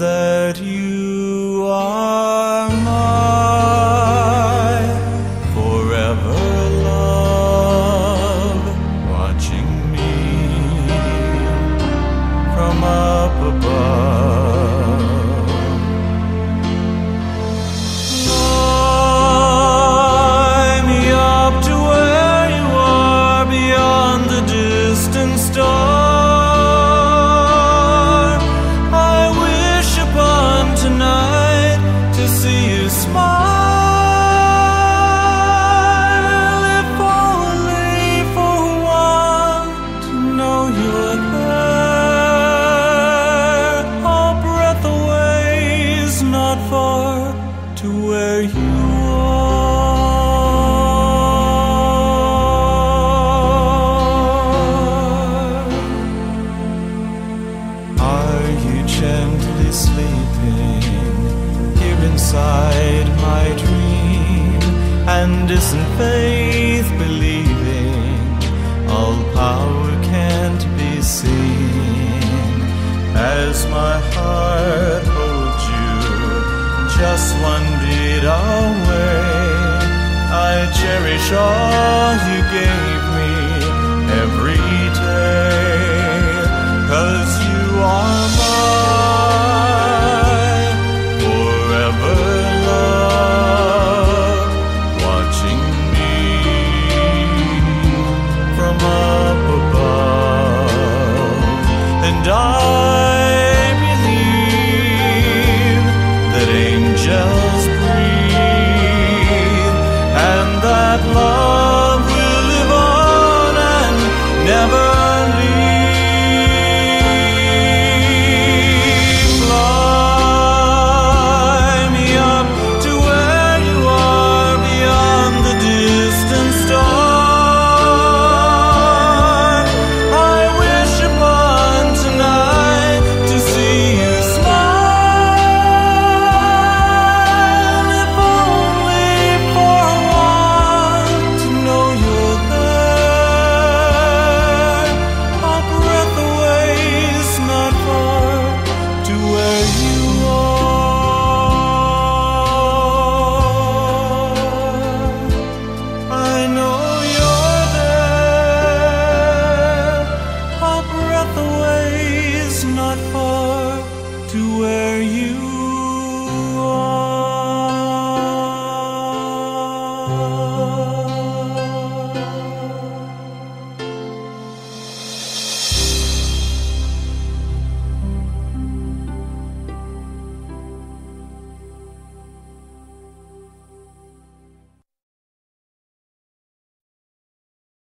that you are my forever love, watching me from up above? Sleeping here inside my dream? And isn't faith believing all power can't be seen? As my heart holds you just one beat away, I cherish all you gave me every day. And I believe that angels breathe and that love.